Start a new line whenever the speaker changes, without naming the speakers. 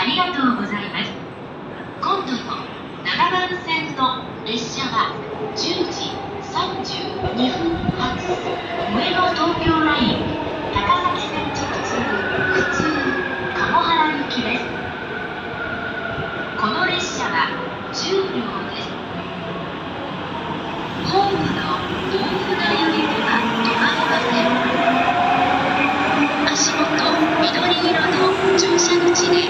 ありがとうございます。今度の7番線の列車は10時32分発上野東京ライン高崎線直通普通鴨原行きです。この列車は10両です。ホームの大船よりは止まりません足元緑色の乗車口です